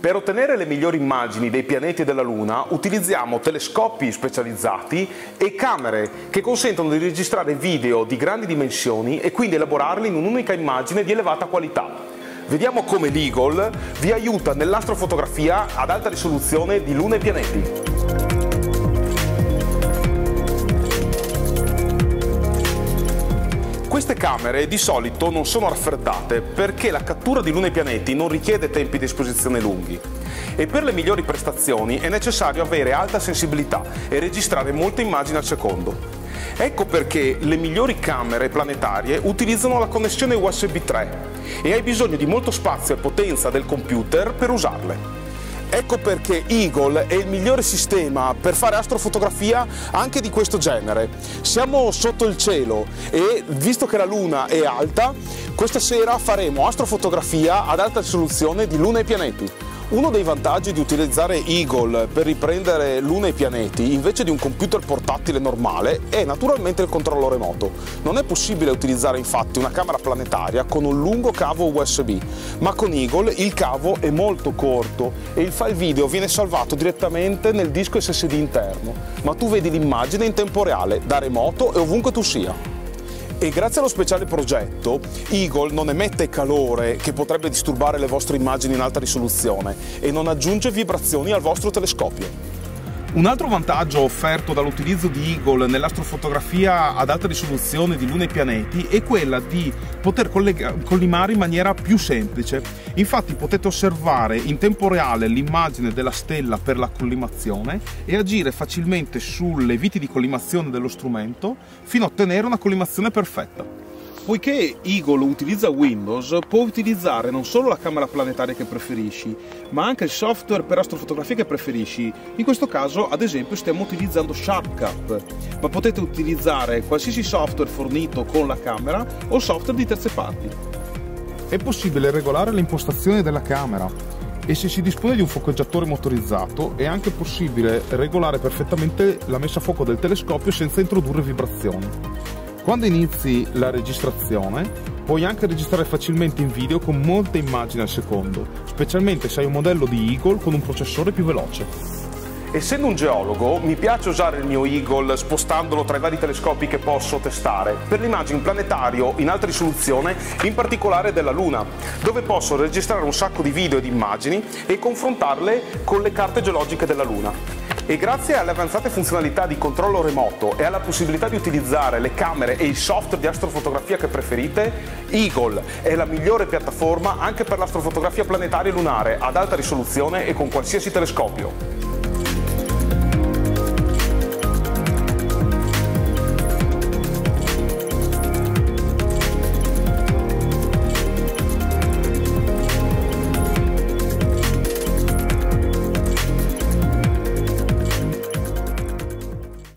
Per ottenere le migliori immagini dei pianeti e della Luna utilizziamo telescopi specializzati e camere che consentono di registrare video di grandi dimensioni e quindi elaborarli in un'unica immagine di elevata qualità. Vediamo come l'Eagle vi aiuta nell'astrofotografia ad alta risoluzione di Luna e pianeti. Queste camere di solito non sono raffreddate perché la cattura di luna e pianeti non richiede tempi di esposizione lunghi e per le migliori prestazioni è necessario avere alta sensibilità e registrare molte immagini al secondo. Ecco perché le migliori camere planetarie utilizzano la connessione USB 3 e hai bisogno di molto spazio e potenza del computer per usarle. Ecco perché Eagle è il migliore sistema per fare astrofotografia anche di questo genere. Siamo sotto il cielo e visto che la luna è alta, questa sera faremo astrofotografia ad alta risoluzione di luna e pianeti. Uno dei vantaggi di utilizzare Eagle per riprendere luna e pianeti invece di un computer portatile normale è naturalmente il controllo remoto. Non è possibile utilizzare infatti una camera planetaria con un lungo cavo USB, ma con Eagle il cavo è molto corto e il file video viene salvato direttamente nel disco SSD interno, ma tu vedi l'immagine in tempo reale, da remoto e ovunque tu sia e grazie allo speciale progetto Eagle non emette calore che potrebbe disturbare le vostre immagini in alta risoluzione e non aggiunge vibrazioni al vostro telescopio. Un altro vantaggio offerto dall'utilizzo di Eagle nell'astrofotografia ad alta risoluzione di lune e pianeti è quella di poter collimare in maniera più semplice. Infatti potete osservare in tempo reale l'immagine della stella per la collimazione e agire facilmente sulle viti di collimazione dello strumento fino a ottenere una collimazione perfetta. Poiché Eagle utilizza Windows, può utilizzare non solo la camera planetaria che preferisci, ma anche il software per astrofotografia che preferisci. In questo caso, ad esempio, stiamo utilizzando SharpCut, ma potete utilizzare qualsiasi software fornito con la camera o software di terze parti. È possibile regolare l'impostazione della camera e se si dispone di un foceggiatore motorizzato è anche possibile regolare perfettamente la messa a fuoco del telescopio senza introdurre vibrazioni. Quando inizi la registrazione puoi anche registrare facilmente in video con molte immagini al secondo, specialmente se hai un modello di Eagle con un processore più veloce. Essendo un geologo, mi piace usare il mio Eagle spostandolo tra i vari telescopi che posso testare per l'immagine planetario in alta risoluzione, in particolare della Luna, dove posso registrare un sacco di video e di immagini e confrontarle con le carte geologiche della Luna e grazie alle avanzate funzionalità di controllo remoto e alla possibilità di utilizzare le camere e i software di astrofotografia che preferite, Eagle è la migliore piattaforma anche per l'astrofotografia planetaria e lunare ad alta risoluzione e con qualsiasi telescopio.